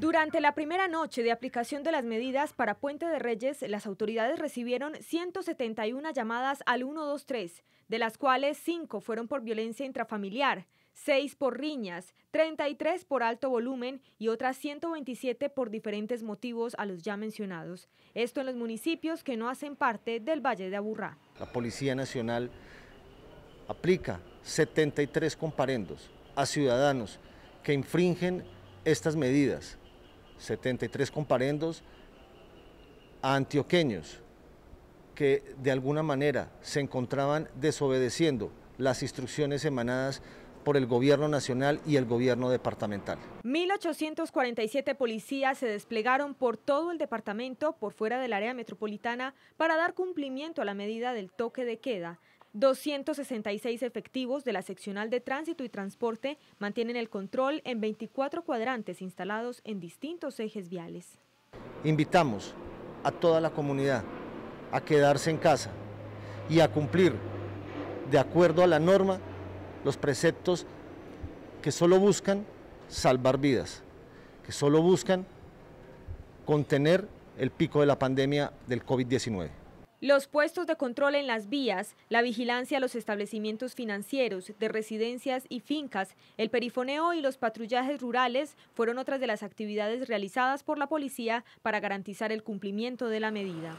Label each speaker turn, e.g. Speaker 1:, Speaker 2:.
Speaker 1: durante la primera noche de aplicación de las medidas para Puente de Reyes, las autoridades recibieron 171 llamadas al 123, de las cuales 5 fueron por violencia intrafamiliar, 6 por riñas, 33 por alto volumen y otras 127 por diferentes motivos a los ya mencionados. Esto en los municipios que no hacen parte del Valle de Aburrá.
Speaker 2: La Policía Nacional aplica 73 comparendos a ciudadanos que infringen estas medidas 73 comparendos antioqueños que de alguna manera se encontraban desobedeciendo las instrucciones emanadas por el gobierno nacional y el gobierno departamental.
Speaker 1: 1.847 policías se desplegaron por todo el departamento por fuera del área metropolitana para dar cumplimiento a la medida del toque de queda. 266 efectivos de la seccional de tránsito y transporte mantienen el control en 24 cuadrantes instalados en distintos ejes viales.
Speaker 2: Invitamos a toda la comunidad a quedarse en casa y a cumplir de acuerdo a la norma los preceptos que solo buscan salvar vidas, que solo buscan contener el pico de la pandemia del COVID-19.
Speaker 1: Los puestos de control en las vías, la vigilancia a los establecimientos financieros, de residencias y fincas, el perifoneo y los patrullajes rurales fueron otras de las actividades realizadas por la policía para garantizar el cumplimiento de la medida.